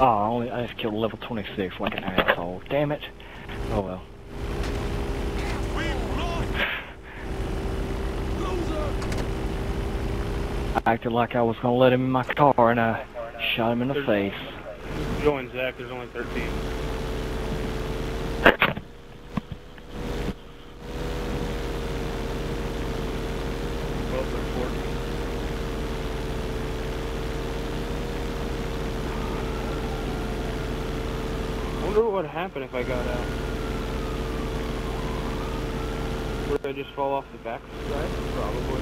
Oh, I only I just killed level 26 like an asshole. Damn it. Oh well. I acted like I was gonna let him in my car and I shot him in the face. Join Zach, there's only 13. Both are 14. I wonder what would happen if I got out. Would I just fall off the back side? Probably.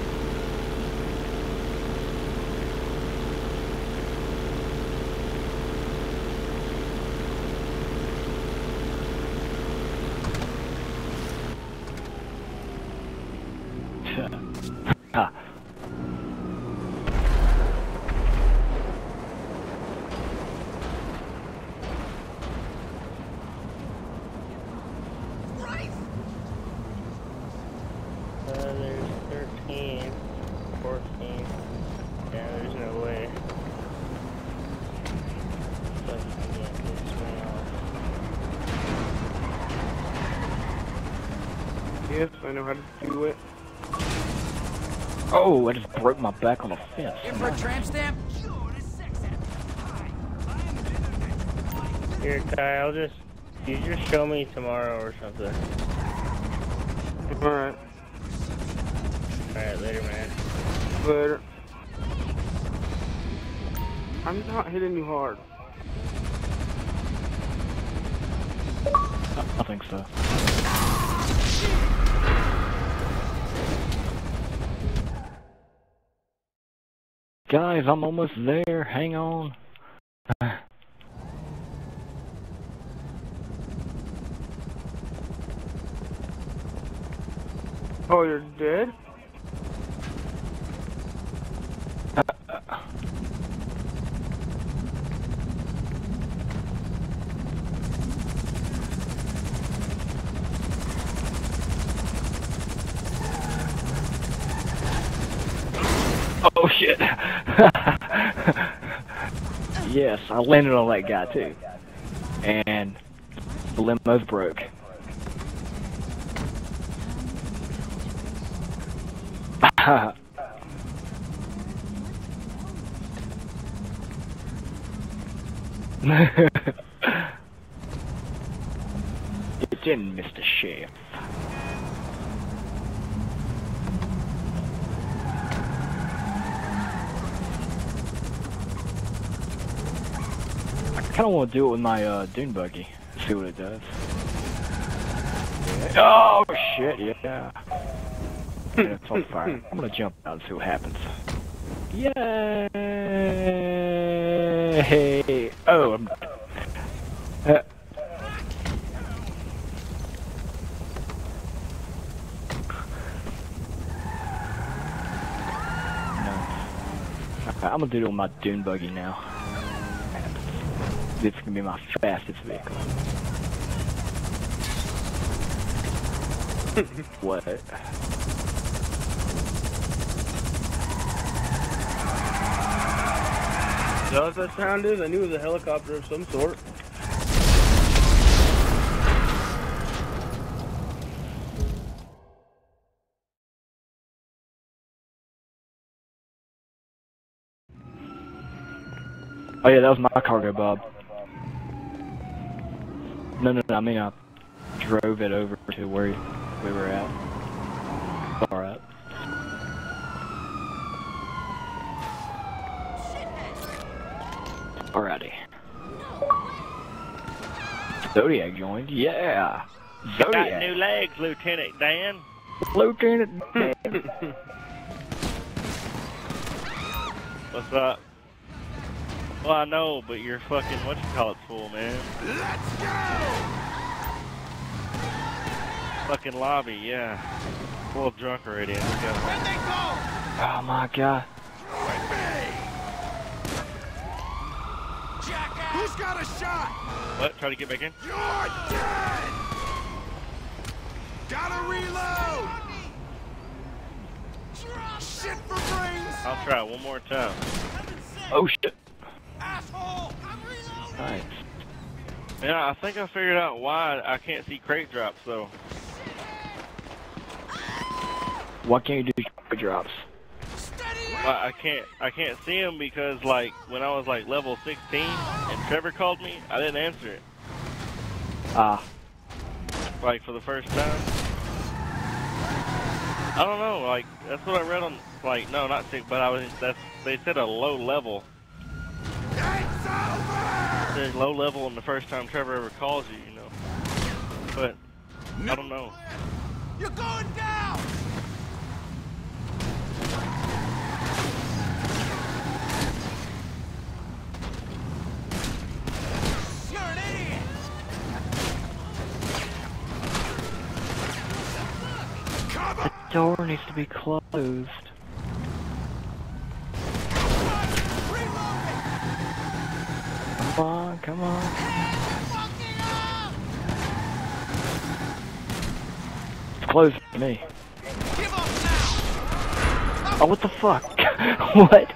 Ha. Uh, there's 13, 14. Yeah, there's no way. But I can get this way off. Yes, I know how to do it. Oh, I just broke my back on a fence. In for a tramp stamp? Here, Ty, I'll just. You just show me tomorrow or something. Alright, Alright, later, man. later. I'm not hitting you hard. I think so. Guys, I'm almost there. Hang on. Oh, you're dead? Oh shit! yes, I landed on that guy too. And the limo's broke. Get in, Mr. Chef. Kind of want to do it with my uh, dune buggy. See what it does. Oh shit! Yeah. yeah it's on fire. I'm gonna jump out and see what happens. Yay! Oh, I'm. Uh, I'm gonna do it with my dune buggy now. This is gonna be my fastest vehicle. what? Is that what that sound is? I knew it was a helicopter of some sort. Oh yeah, that was my Cargobob. No, no, no. I mean, I drove it over to where we were at. All right. Alrighty. Zodiac joined. Yeah. Got new legs, Lieutenant Dan. Lieutenant. Dan. What's up? Well, I know, but you're fucking what you call it full, man. Let's go. Fucking lobby, yeah. Full of drunk already. Let's go. oh my god. Who's got a shot? What? Try to get back in? You're dead! Gotta reload! Shit for brains! I'll try one more time. Oh shit. Asshole! I'm reloading! Nice. Yeah, I think I figured out why I can't see crate drops though. What can't you do for drops? Well, I can't I can't see them because like when I was like level 16 and Trevor called me, I didn't answer it. Ah, Like for the first time. I don't know. Like that's what I read on. Like no, not sick, but I was. That's they said a low level. It's over! Low level, and the first time Trevor ever calls you, you know. But I don't know. You're going down! You're an idiot! Cover! the door needs to be closed. Come on, come on. It's closed to me. Give up now! Oh, what the fuck? what?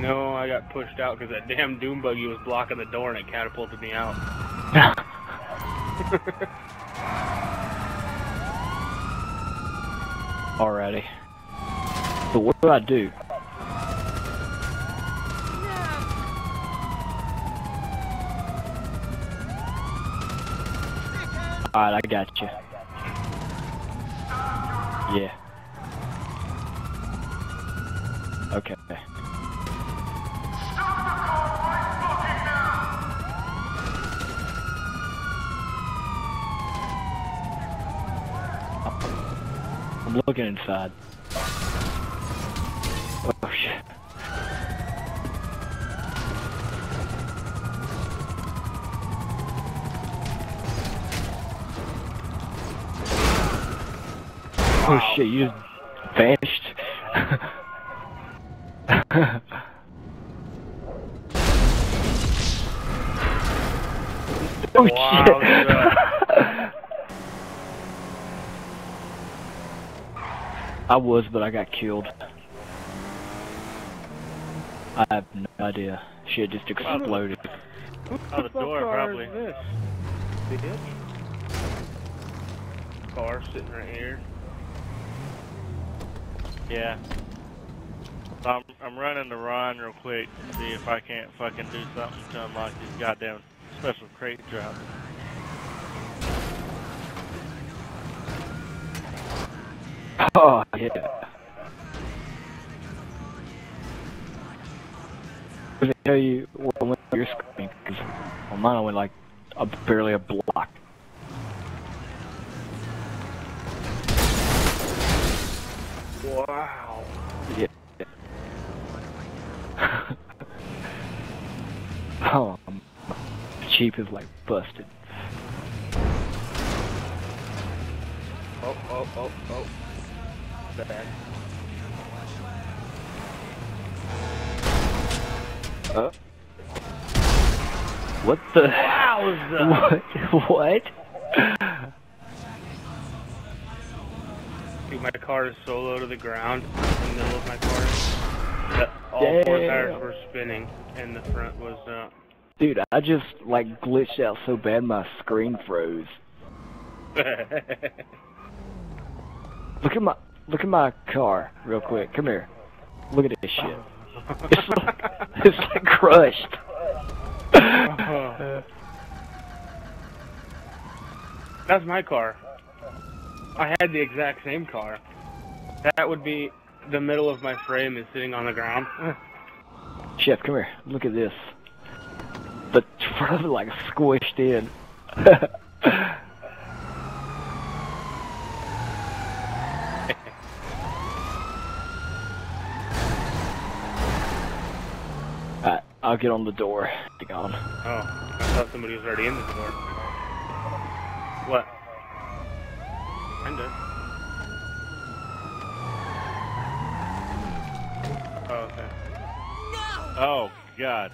No, I got pushed out because that damn dune buggy was blocking the door and it catapulted me out. Alrighty. So what do I do? Alright, I got you. Yeah. Okay. I'm looking inside. Oh shit, you just vanished. oh shit. I was, but I got killed. I have no idea. Shit just exploded. Out the door, probably. this? Bitch. Car sitting right here. Yeah. I'm I'm running to Ron real quick to see if I can't fucking do something to unlock these goddamn special crate drops. Oh yeah. It tell you what went on your screen? 'Cause on mine went like a, barely a block. Wow. Yeah. oh, um, cheap is like busted. Oh, oh, oh, oh. Bad. Uh. What the? Wowza. What? What? Dude, my car is so low to the ground in the middle of my car all four tires were spinning and the front was uh Dude, I just like glitched out so bad my screen froze. Look at my look at my car real quick. Come here. Look at this shit. It's like it's like crushed. That's my car. I had the exact same car. That would be the middle of my frame is sitting on the ground. Chef, come here. Look at this. The front like squished in. Alright, I'll get on the door. Be gone. Oh, I thought somebody was already in the door. What? Kinda. Oh, okay. Oh God.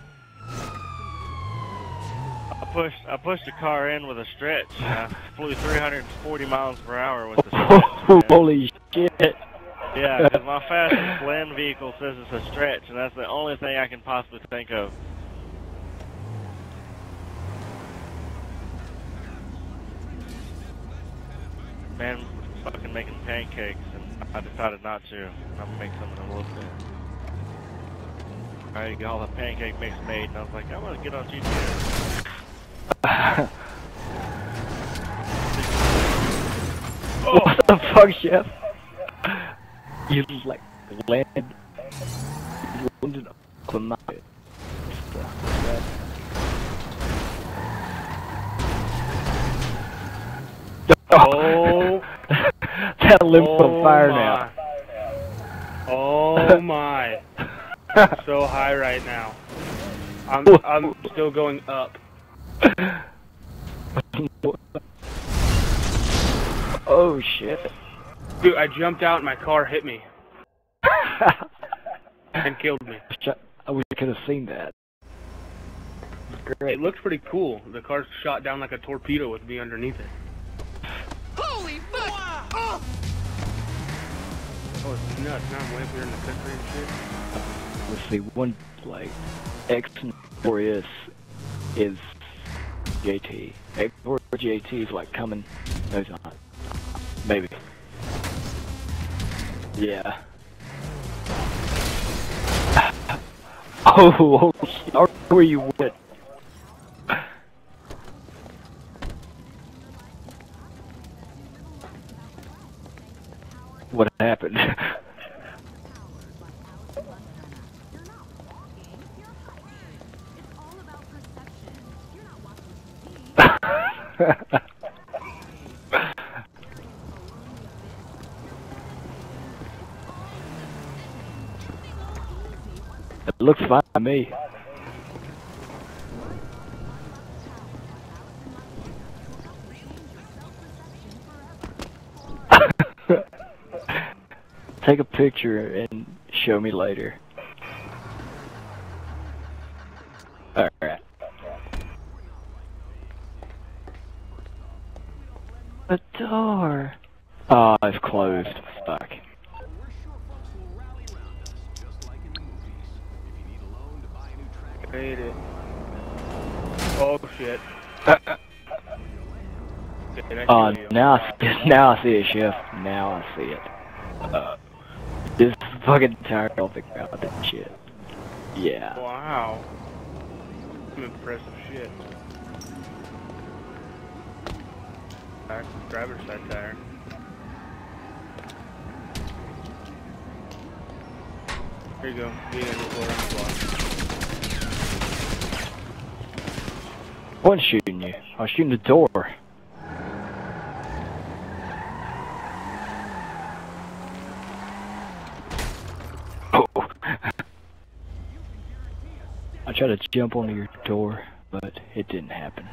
I pushed I pushed the car in with a stretch. I flew 340 miles per hour with the stretch. man. Holy shit. Yeah, because my fastest land vehicle says it's a stretch, and that's the only thing I can possibly think of. Man, was fucking making pancakes, and I decided not to. I'm gonna make some in a little bit. I got all the pancake mix made, and I was like, I'm gonna get on GTA. Oh. What the fuck, Chef? You just like landed, you landed on. Oh. That limp's on oh fire my. Oh my. so high right now. I'm I'm still going up. oh shit. Dude, I jumped out and my car hit me and killed me. I wish I could have seen that. Great. It looks pretty cool. The car's shot down like a torpedo with me underneath it. Holy fuck! Oh, Oh, it's nuts. Now I'm way up here in the country and shit. Let's see, one like X is JT. X JT is like coming. No, he's not. Maybe. Yeah. Oh, oh. Where you went. What happened? it looks fine to me. Take a picture and show me later. Alright. The door. Oh, it's closed. Fuck. Made it. Oh shit. Uh, see now, I see- now I see it, Chef. Now I see it. Fucking tire don't think about this shit. Yeah. Wow. Some impressive shit. Back driver's side tire. Here you go. Get in the floor on the block. Shooting you. I was shooting the door. Oh. I tried to jump onto your door, but it didn't happen.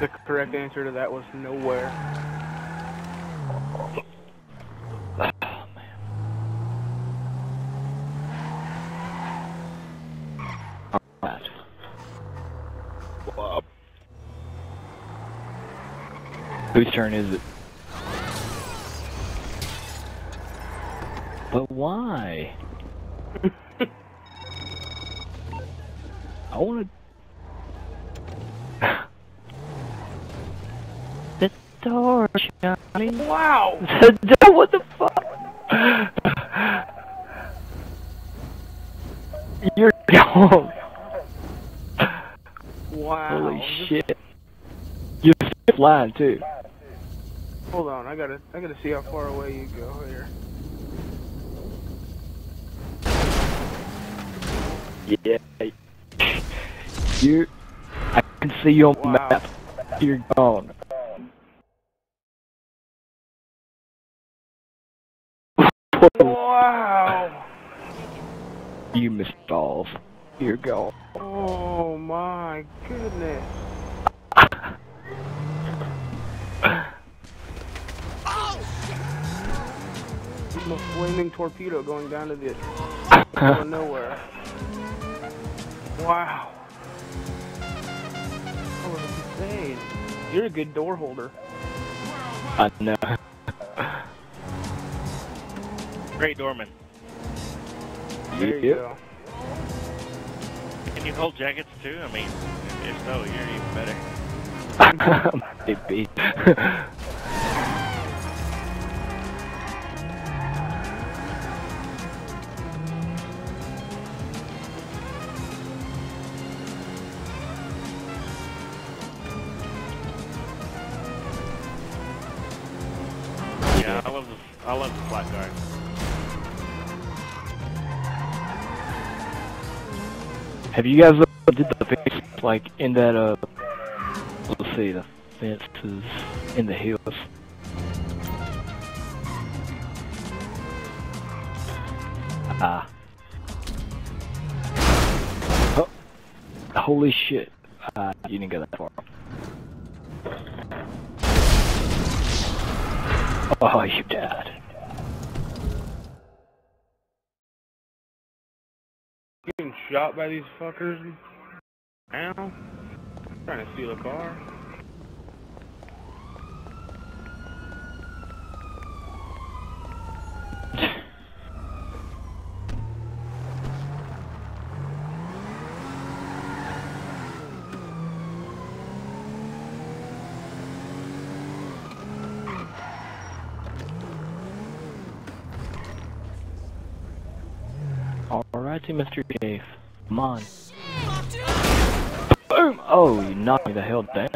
The correct answer to that was nowhere. Whose turn is it? But why? The door, what the fuck? You're gone. Wow. Holy shit. You're flying too. Hold on, I gotta I gotta see how far away you go here. Yeah. You. I can see you on the Wow. map. You're gone. Wow! You missed balls. You're gone. Oh my goodness. I'm a flaming torpedo going down to the middle of nowhere. Wow. That was insane. You're a good door holder. I know. Great doorman. There you Yep. go. Can you hold jackets too? I mean, if so, you're even better. Maybe. Have you guys uh, did the fence like in that uh? Let's see, the fences in the hills. Ah. Oh, holy shit! Uh, you didn't go that far. Oh, you died. Shot by these fuckers now? Trying to steal a car. Alrighty, Mr. Cave. Come on. Boom! Oh, you knocked me the hell down.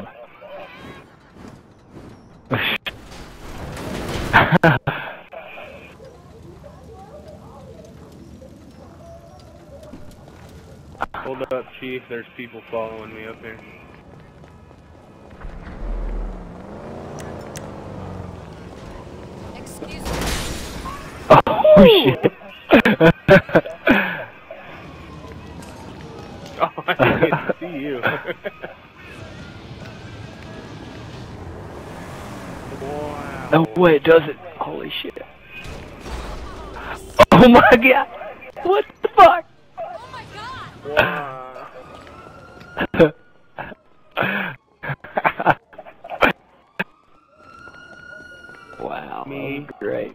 Hold up, Chief. There's people following me up here. Excuse me. oh shit! Oh, I didn't get to see you. Wow. no way, it does it. Holy shit. Oh my god! What the fuck? Oh my god! Wow. wow, Me. great.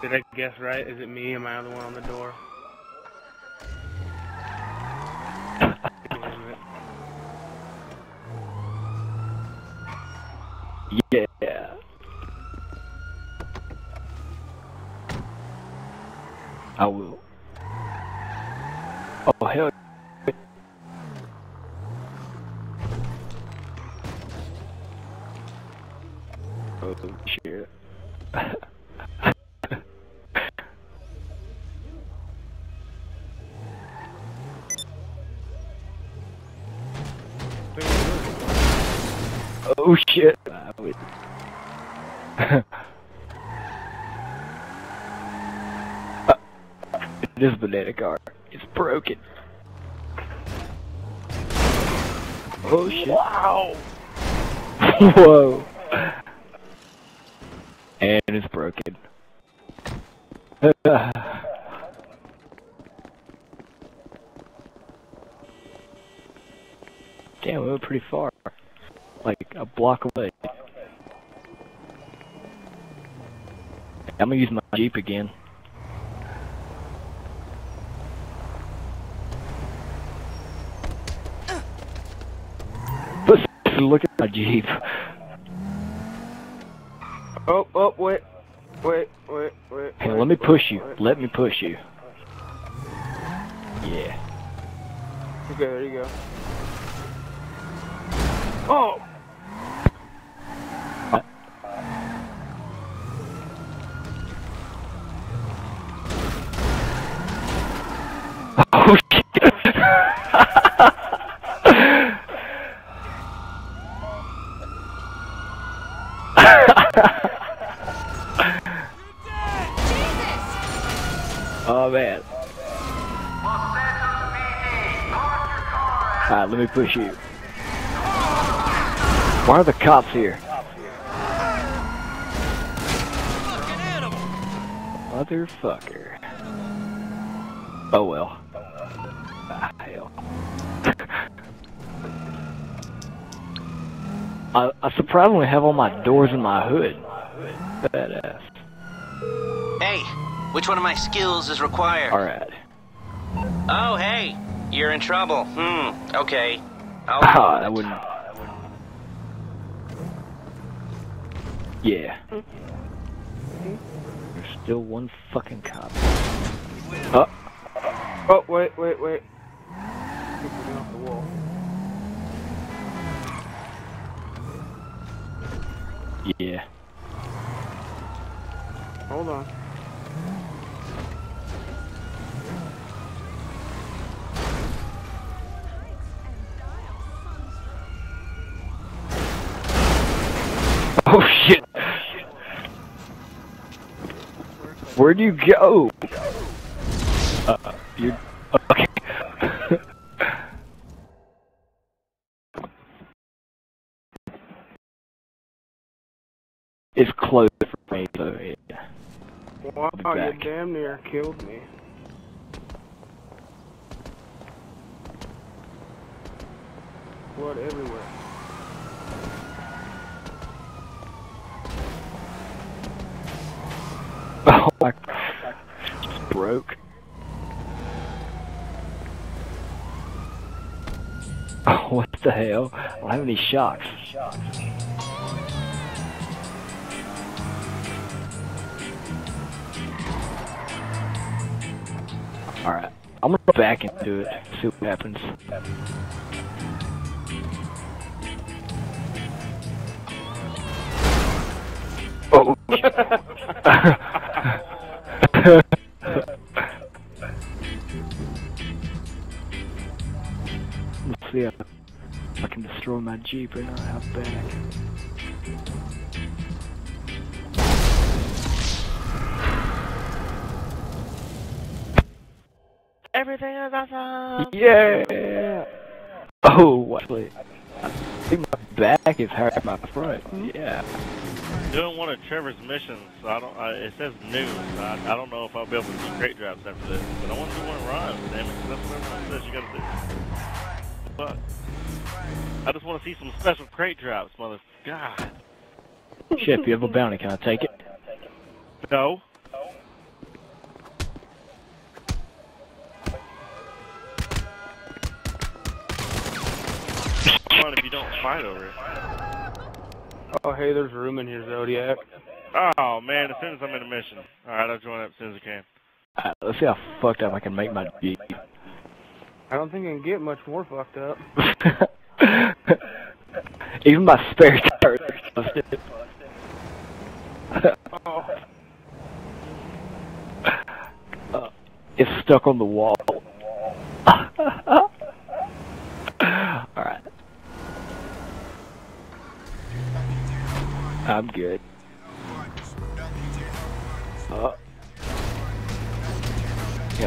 Did I guess right? Is it me? Am I the one on the door? Damn it. Yeah. I will. Oh hell. Oh shit. oh shit. I would- Is a banana car. It's broken. Oh shit. Wow. Whoa. And it's broken. Damn, we went pretty far. Like a block away. I'm gonna use my Jeep again. Let's look at my Jeep. Oh, oh, wait. Wait, wait, wait. Hey, wait, let me push you. wait. Let me push you. Yeah. Okay, there you go. Oh! Oh Alright, let me push you. Why are the cops here? Motherfucker. Oh well. Ah, hell. I, I surprisingly have all my doors in my hood. Badass. Hey, which one of my skills is required? Alright. Oh, hey, you're in trouble. Hmm, okay. I'll Ah, I wouldn't. Yeah. There's still one fucking cop. Oh, Oh, wait, wait, wait. I think we're getting off the wall. yeah. Hold on. Where'd you go? Uh, you okay? it's close for me, so yeah. Wow, you damn near killed me. Blood everywhere. My just broke. Oh, what the hell? I don't have any shocks. Alright, I'm gonna go back into it, see what happens. Oh, Jeep and not have back. Everything is awesome. Yeah! Oh, actually, I think my back is higher than my front. Yeah. Doing one of Trevor's missions. So I don't. I, it says new. So I, I don't know if I'll be able to do crate drops after this. But I want to do one of Ron's. Damn it, 'cause that's what everyone says you gotta do. But I just want to see some special crate drops, mother. God. Shit, you have a bounty, can I take it? No. Fun if you don't fight over it. Oh, hey, there's room in here, Zodiac. Oh man, as soon as I'm in a mission. Alright, I'll join up as soon as I can. Alright, let's see how fucked up I can make my beat. I don't think I can get much more fucked up. Even my spare tire is busted. Oh, Uh, it's stuck on the wall. Alright. I'm good. Uh, yeah.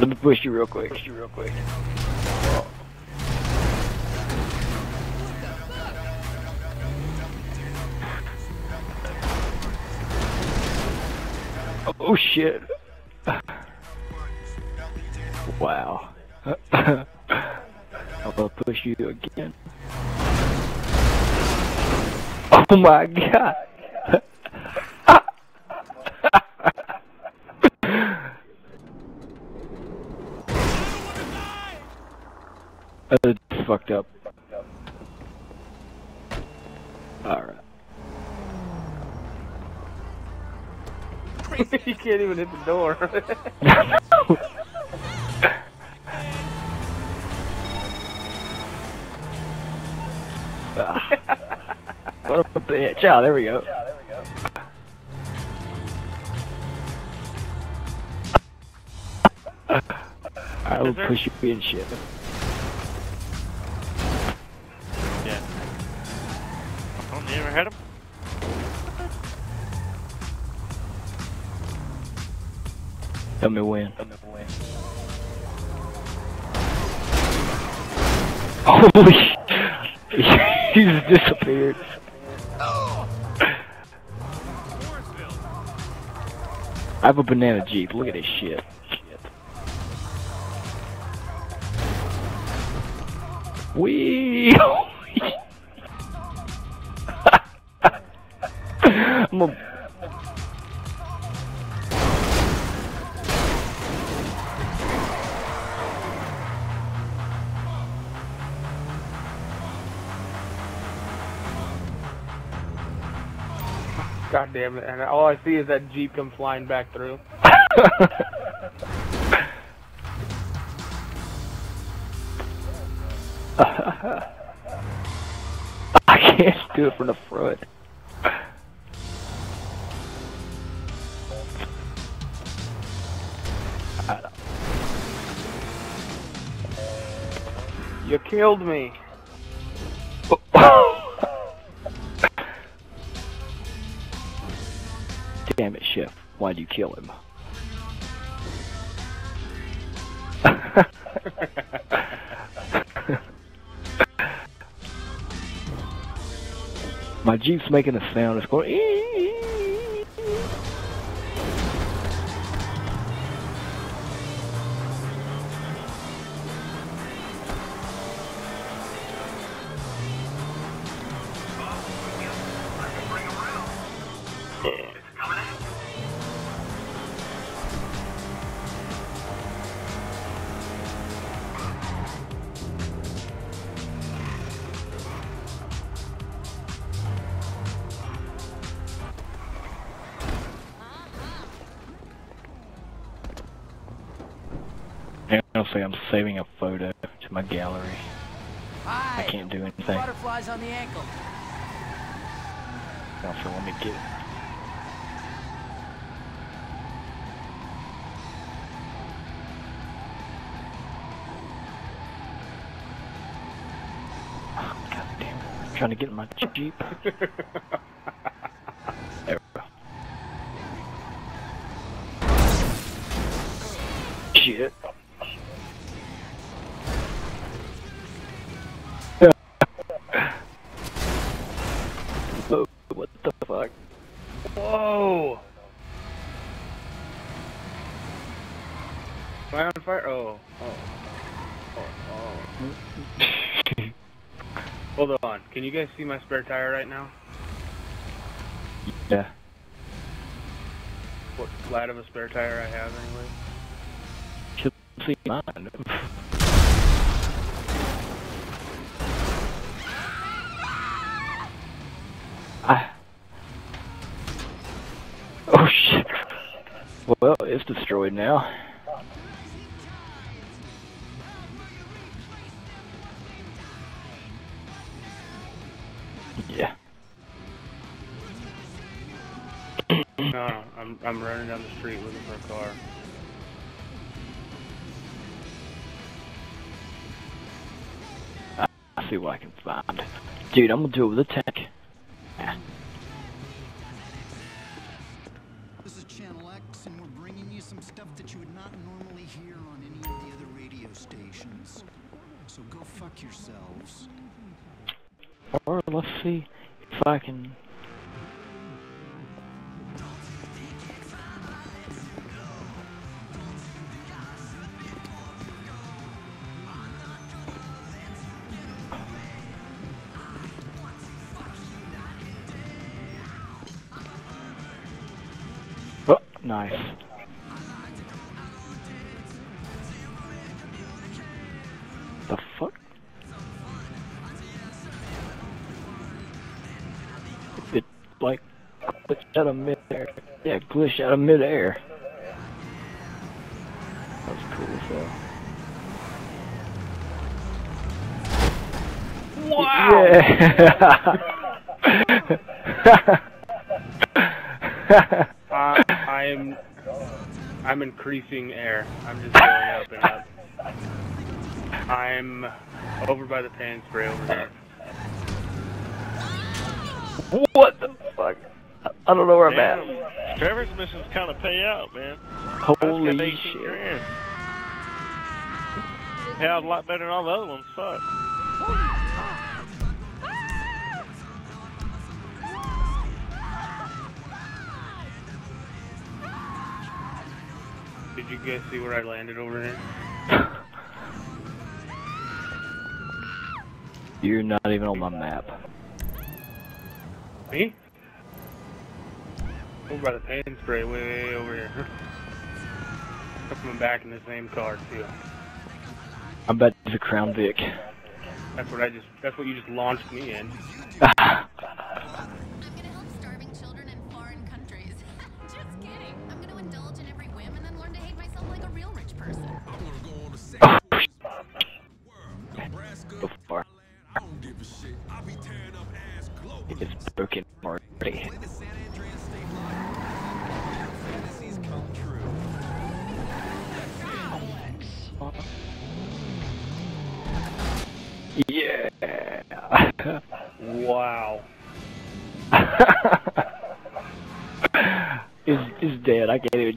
Let me push you real quick. Push you real quick. Oh shit. Wow. I'm gonna push you again. Oh my god. That's fucked up. Alright. you can't even hit the door. What a bitch. Ah, there we go. I will push you in shit. Tell me when. Holy He's disappeared. I have a banana jeep. Look at this shit. Shit. Wee. Damn it! And all I see is that jeep come flying back through. I can't do it from the front. You killed me. You kill him? My Jeep's making a sound. It's going. Trying to get in my Jeep. There we go. Shit. Can you guys see my spare tire right now? Yeah. What flat of a spare tire I have anyway? Should see mine. I... Oh shit. Well, it's destroyed now. I'm running down the street looking for a car. I'll see what I can find. Dude, I'm gonna do it with a tank. Nice. The fuck? It like glitched out of midair. Yeah, glitched out of midair. That's cool as hell. Wow! Yeah. Uh, I'm I'm increasing air. I'm just going up and up. I'm over by the Pay 'n' Spray over there. what the fuck? I- I don't know where I'm at. Trevor's missions kind of pay out, man. Holy shit. Yeah, a lot better than all the other ones. Fuck. Did you guys see where I landed over here? You're not even on my map. Me? Over by the paint spray, way, way over here. Coming back in the same car too. I bet it's a Crown Vic. That's what I just. That's what you just launched me in.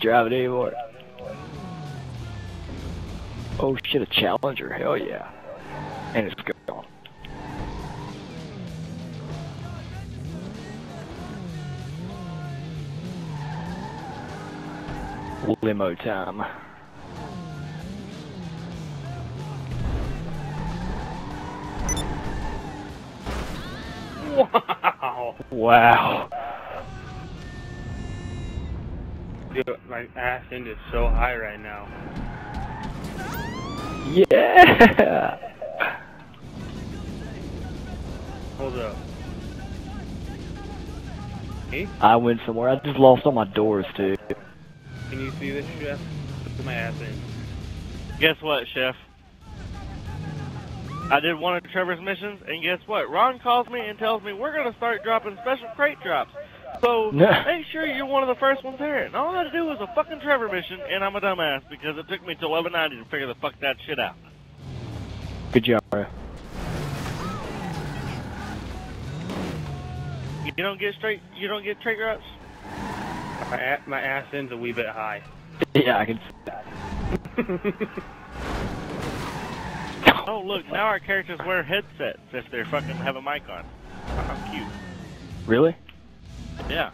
drive it anymore. Oh shit, a Challenger. Hell yeah. And it's gone. Limo time. Wow. Wow. Dude, my ass end is so high right now. Yeah. Hold up. Me? I went somewhere. I just lost all my doors too. Can you see this, Chef? Look at my ass end. Guess what, Chef? I did one of Trevor's missions, and guess what? Ron calls me and tells me we're gonna start dropping special crate drops. So make sure you're one of the first ones there. And all I had to do was a fucking Trevor mission, and I'm a dumbass because it took me till 11:90 to figure the fuck that shit out. Good job, bro. You don't get straight. You don't get trigger ups. My, a- my ass end's a wee bit high. Yeah, I can see that. Oh look, now our characters wear headsets if they're fucking have a mic on. How cute. Really? Yeah.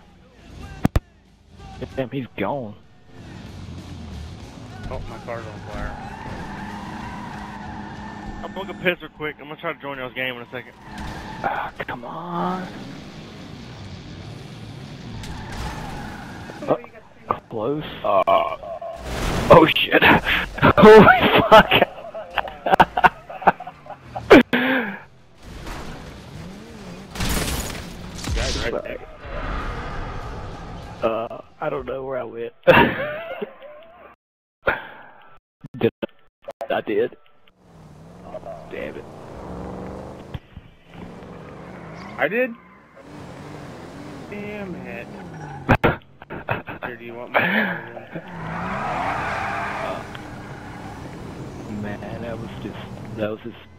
Damn, he's gone. Oh, my car's on fire. I'm gonna piss real quick. I'm gonna try to join y'all's game in a second. Ah, come on. Oh, close. Uh, oh shit. Holy fuck. I don't know where I went. did I? I did. Damn it. I did? Damn it. Here, do you want my car? Man, that was just that was just.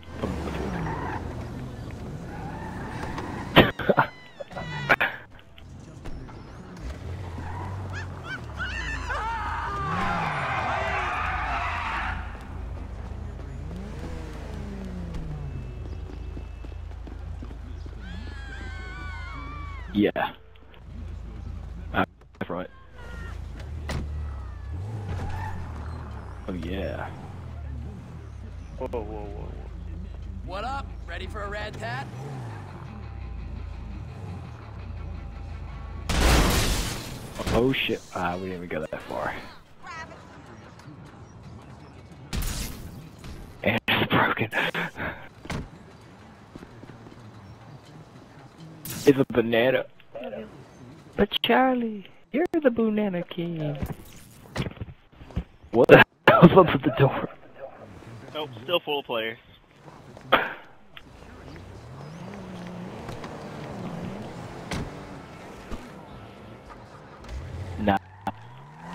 Oh shit. Ah, we didn't even go that far. And it's broken. It's a banana. But Charlie, you're the banana king. What the hell's up with the door? Nope, still full of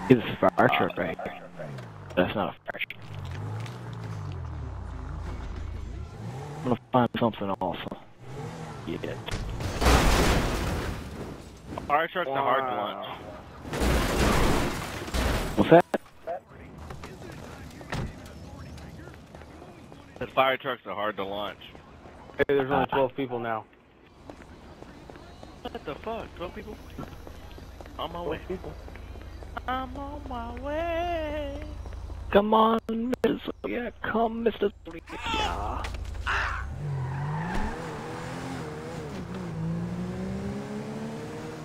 It's a fire truck right here. That's not a fire truck. I'm gonna find something awesome. Yeah. Fire trucks are hard to launch. What's that? The fire trucks are hard to launch. Hey, there's only 12 people now. What the fuck? 12 people? On my way. people. I'm on my way. Come on, Miss. Yeah, come, Mr. Yeah.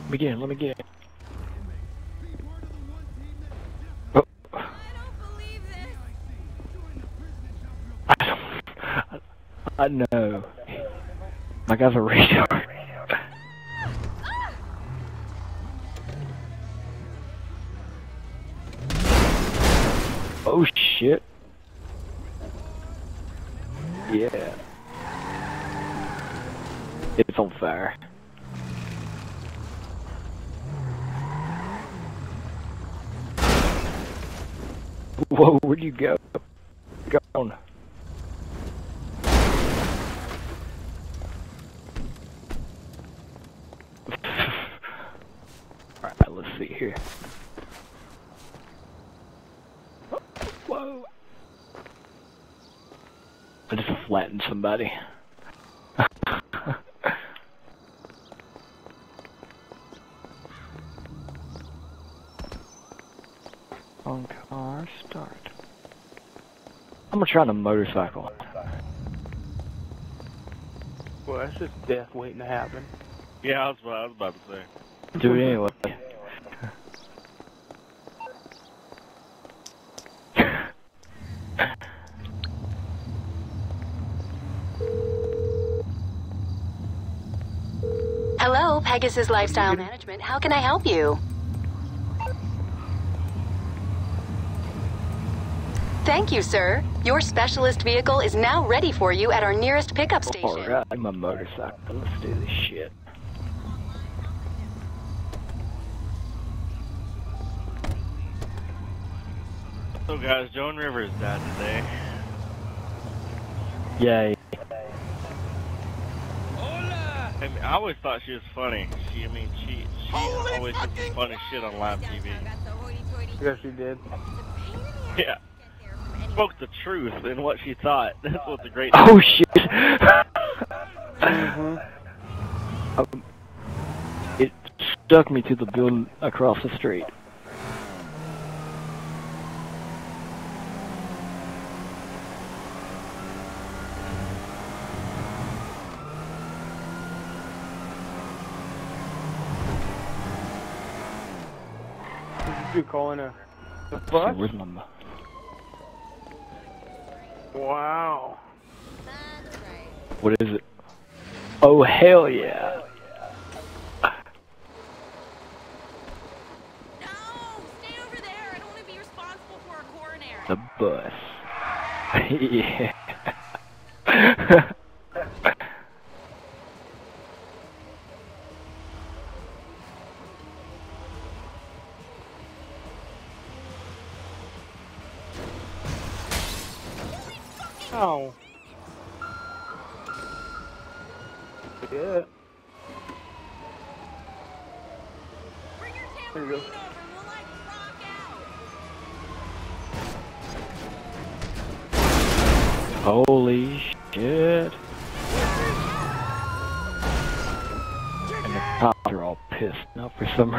Let me get in. Let me get in. Oh. I don't believe this. I don't. I, I know. My guy's a retard. Oh shit. Yeah. It's on fire. Whoa, where'd you go? Gone. Alright, let's see here. Whoa. I just flattened somebody. On car start. I'm gonna try on a motorcycle. Well, that's just death waiting to happen. Yeah, I was, I was about to say. Do it anyway. Hello, Pegasus Lifestyle Management. How can I help you? Thank you, sir. Your specialist vehicle is now ready for you at our nearest pickup station. Alright, I'm a motorcycle. Let's do this shit. So guys, Joan Rivers died today. Yay. I, mean, I always thought she was funny. She, I mean, she, she always did some funny shit on live TV. Yes, you did. Yeah. Spoke the truth in what she thought. That's what the great. Oh shit! Mm-hmm. um, it stuck me to the building across the street. You call in a the bus? Where's my mo- Wow. What is it? Oh hell yeah! No! Stay over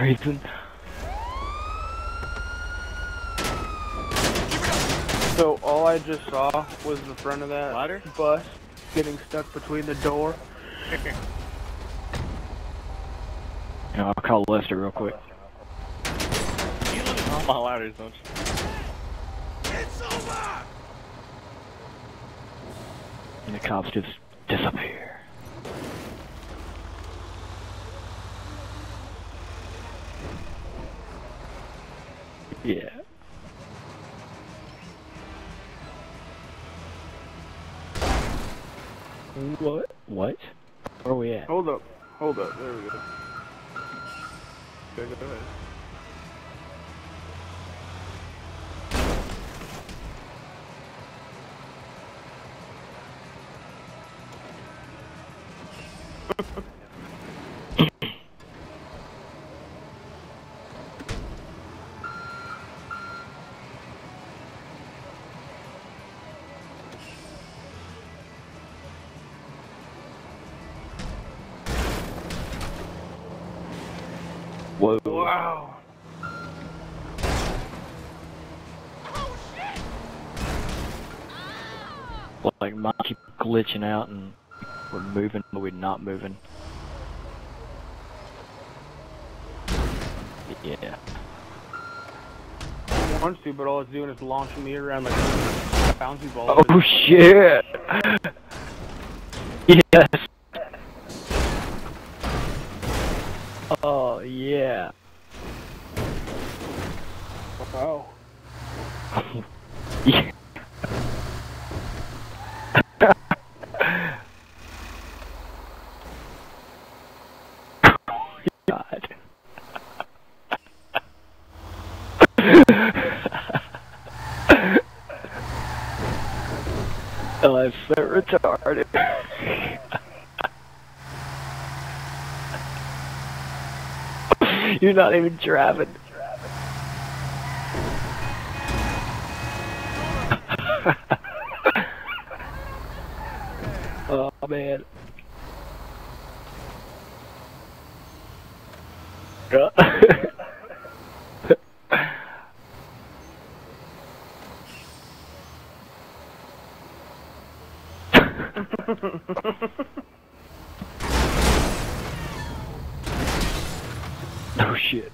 reason. So all I just saw was the front of that Ladder? bus getting stuck between the door. You know, I'll call Lester real quick. You look at all my ladders, don't you? And the cops just disappear. Yeah. What? What? Where are we at? Hold up. Hold up. There we go. Okay, go ahead. Whoa. Wow. Oh, well, like, mine keep glitching out and we're moving, but we're not moving. Yeah. It wants to, but all it's doing is launching me around like a bouncy ball. Oh shit! yes! Not even driving. oh man. Yeah. oh shit.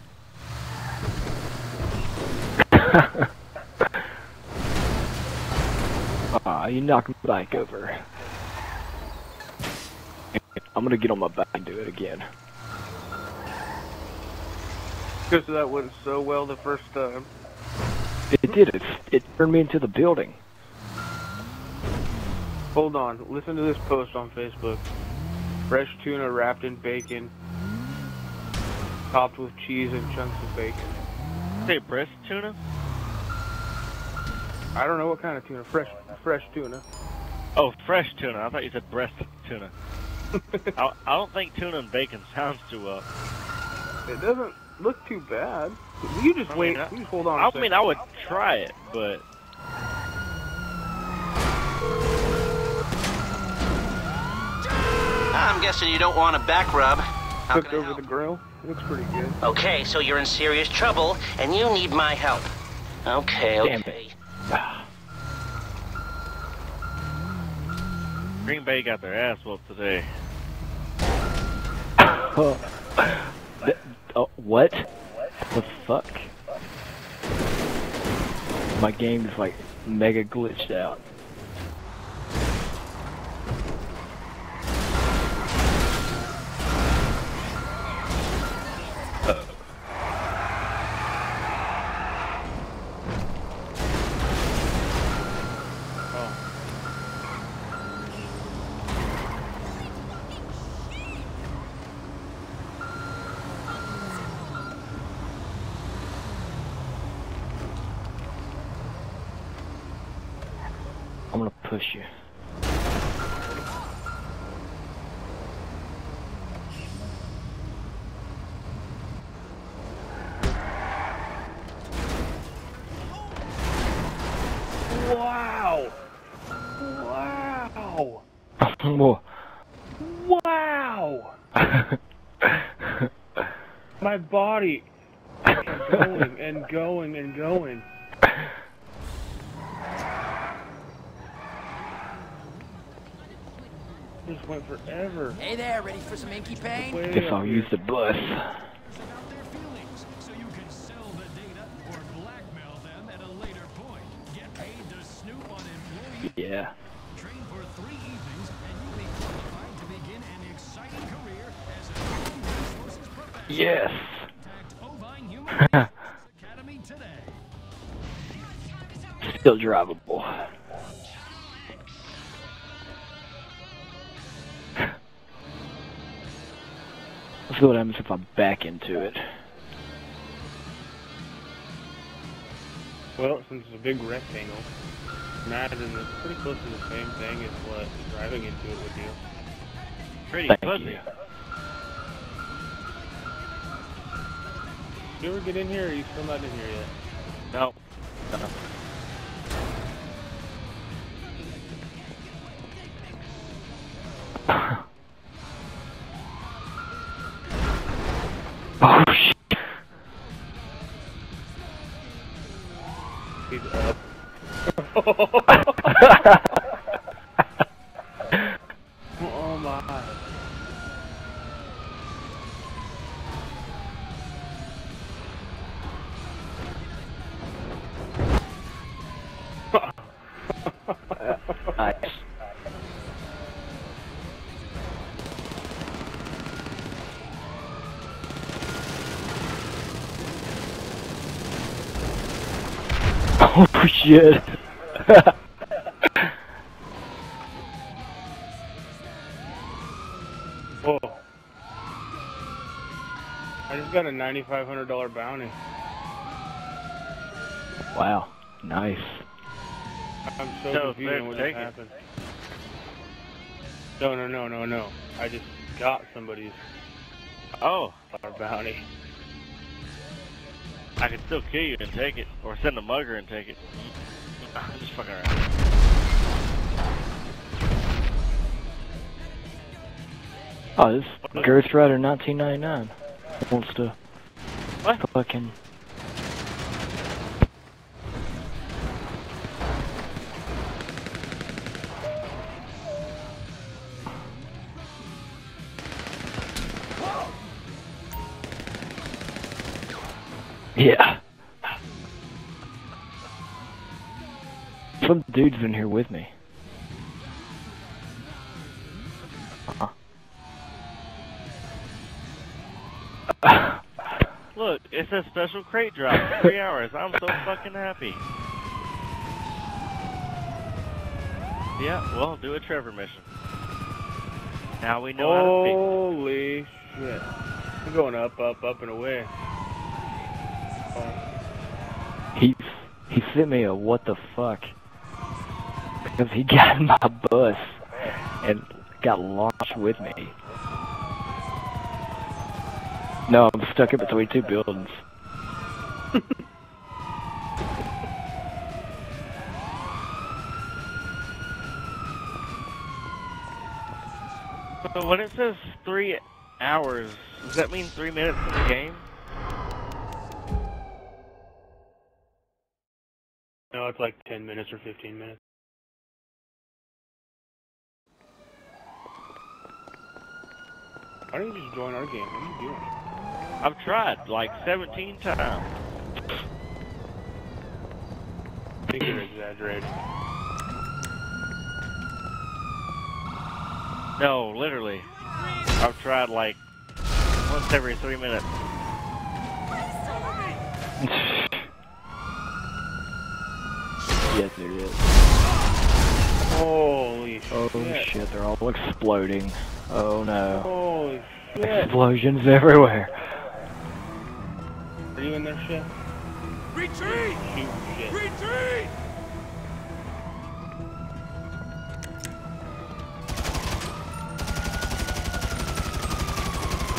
Ah, you knocked my bike over. I'm gonna get on my back and do it again. Because that went so well the first time. It did. It, it turned me into the building. Hold on. Listen to this post on Facebook. Fresh tuna wrapped in bacon, topped with cheese and chunks of bacon. Say breast tuna? I don't know what kind of tuna. Fresh, fresh tuna. Oh, fresh tuna. I thought you said breast tuna. I, I don't think tuna and bacon sounds too well. It doesn't look too bad. You just I wait. mean, I- you just hold on. a I second. mean, I would try it, but I'm guessing you don't want a back rub. How cooked over help? the grill. Looks pretty good. Okay, so you're in serious trouble, and you need my help. Okay, Damn okay. Green Bay got their ass whooped today. Oh, Th- oh, what? The fuck? My game is like mega glitched out. I'm gonna push you. Wow! Wow! Whoa. Wow! My body kept going and going and going. Just went forever. Hey there, ready for some inky pain? Way Guess I'll use the bus. about their feelings so see what happens if I back into it. Well, since it's a big rectangle, imagine it's pretty close to the same thing as what driving into it would do. Pretty Thank fuzzy. you. You ever get in here, or are you still not in here yet? No. Shit. Whoa. I just got a $9,500 bounty. wow. Nice. I'm so No, confused on what just take it. happened. No, no, no, no, no. I just got somebody's Oh, dollar bounty. I can still kill you and take it, or send a mugger and take it. I'm just fucking around. Oh, this Ghost Rider 1999 wants to What? fucking. Dude's in here with me. Look, it says special crate drop, three hours. I'm so fucking happy. Yeah, well, do a Trevor mission. Now we know how to fix Holy shit. I'm going up, up, up, and away. Oh. He he sent me a what the fuck because he got in my bus and got launched with me. No, I'm stuck in between two buildings. So when it says three hours, does that mean three minutes in the game? No, it's like 10 minutes or 15 minutes. Why don't you just join our game? What are you doing? I've tried like 17 times. I think you're exaggerating. No, literally. I've tried like once every three minutes. yes, it is. Holy Oh shit. shit, they're all exploding. Oh no. Holy shit. Explosions everywhere. Are you in there, shit? Retreat! Shoot shit. Retreat!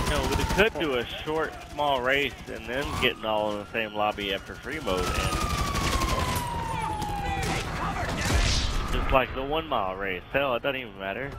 You know, we could do a short, small race and then getting all in the same lobby after free mode and just like the one mile race. Hell, it doesn't even matter.